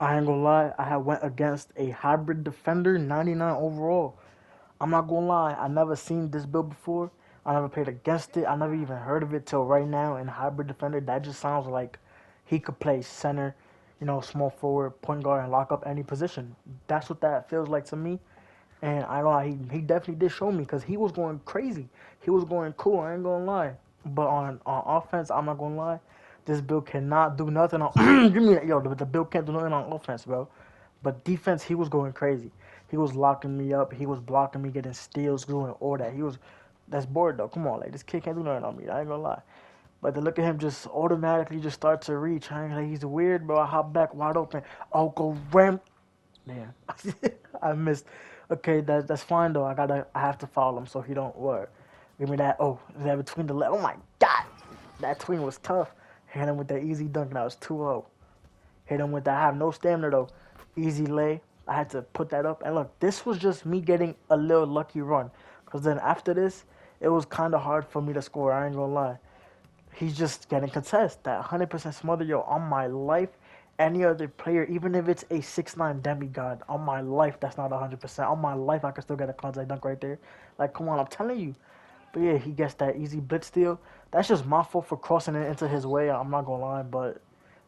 I ain't gonna lie, I had went against a hybrid defender, 99 overall. I'm not gonna lie, I never seen this build before. I never played against it. I never even heard of it till right now. And hybrid defender, that just sounds like he could play center, you know, small forward, point guard, and lock up any position. That's what that feels like to me. And I know he he definitely did show me because he was going crazy. He was going cool. I ain't gonna lie. But on on offense, I'm not gonna lie. This bill cannot do nothing on. give me that, yo. The, the build can't do nothing on offense, bro. But defense, he was going crazy. He was locking me up. He was blocking me, getting steals, doing all that. He was. That's bored though. Come on, like this kid can't do nothing on me. I ain't gonna lie. But to look at him just automatically just start to reach. I ain't like he's weird, bro. I hop back wide open. Oh, go ram. Man, I missed. Okay, that that's fine though. I gotta. I have to follow him so he don't work. Give me that. Oh, is that between the left. Oh my god, that tween was tough. Hit him with that easy dunk. And I was 2-0. Hit him with that. I have no stamina though. Easy lay. I had to put that up. And look, this was just me getting a little lucky run. Because then after this, it was kind of hard for me to score. I ain't gonna lie. He's just getting contest. That 100% smother, yo, on my life. Any other player, even if it's a 6'9 demigod, on my life, that's not 100%. On my life, I can still get a contact dunk right there. Like, come on, I'm telling you. But yeah, he gets that easy blitz steal. That's just my fault for crossing it into his way. I'm not gonna lie, but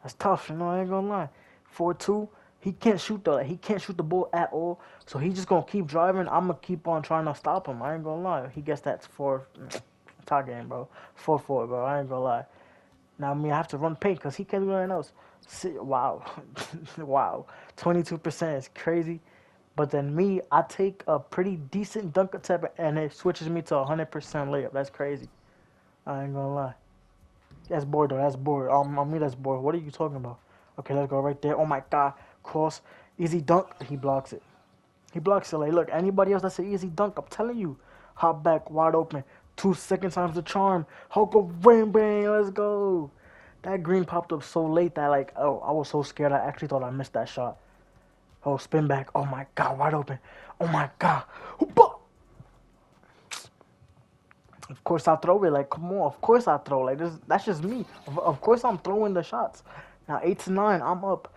that's tough. You know, I ain't gonna lie. Four two. He can't shoot though. Like, he can't shoot the ball at all. So he's just gonna keep driving. I'm gonna keep on trying to stop him. I ain't gonna lie. He gets that four. Top game, bro. Four four, bro. I ain't gonna lie. Now I mean I have to run paint because he can't do anything else. See, wow, wow. Twenty two percent is crazy. But then me, I take a pretty decent dunk attempt and it switches me to 100% layup. That's crazy. I ain't gonna lie. That's bored though. That's bored. Um, me, that's bored. What are you talking about? Okay, let's go right there. Oh my god, cross, easy dunk. He blocks it. He blocks it. Like, look, anybody else that's an easy dunk, I'm telling you, hop back, wide open. Two second times the charm. Hoka bang bang. Let's go. That green popped up so late that like, oh, I was so scared. I actually thought I missed that shot. Oh, spin back. Oh my god, wide open. Oh my god. Of course I throw it. Like, come on. Of course I throw. Like this. That's just me. Of, of course I'm throwing the shots. Now eight to nine. I'm up.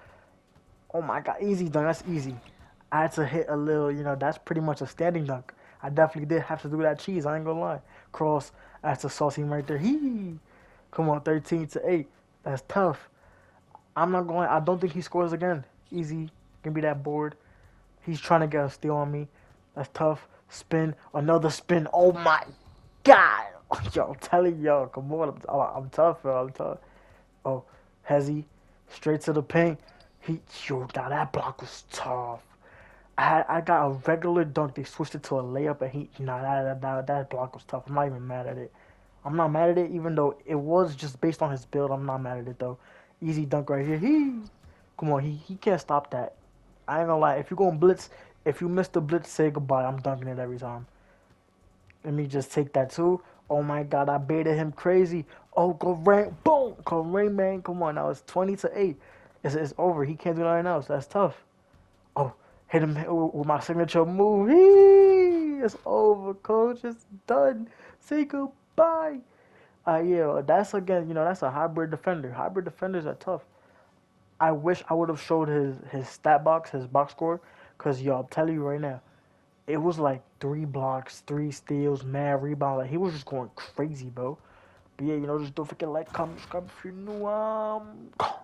Oh my god, easy dunk. That's easy. I had to hit a little. You know, that's pretty much a standing dunk. I definitely did have to do that cheese. I ain't gonna lie. Cross. That's a saucy right there. He. Come on, thirteen to eight. That's tough. I'm not going. I don't think he scores again. Easy. Give me that board. He's trying to get a steal on me. That's tough. Spin. Another spin. Oh my God. Yo, I'm telling y'all. Come on. I'm, I'm tough, bro. I'm tough. Oh, Hezzy. Straight to the paint. He, yo, now that block was tough. I had, I got a regular dunk. They switched it to a layup, and he, nah, that, that, that block was tough. I'm not even mad at it. I'm not mad at it, even though it was just based on his build. I'm not mad at it, though. Easy dunk right here. He, come on, he, he can't stop that. I ain't gonna lie. If you going blitz, if you miss the blitz, say goodbye. I'm dunking it every time. Let me just take that too. Oh my god, I baited him crazy. Oh, go rain, boom, go rain, man. Come on, now it's 20 to 8. It's, it's over. He can't do nothing else. That's tough. Oh, hit him with my signature move. It's over, coach. It's done. Say goodbye. Uh, yeah, that's again, you know, that's a hybrid defender. Hybrid defenders are tough. I wish I would have showed his his stat box, his box score, cause yo, I'm telling you right now, it was like three blocks, three steals, mad rebound. Like he was just going crazy, bro. But yeah, you know, just don't forget to like, comment, subscribe if you're new. Um.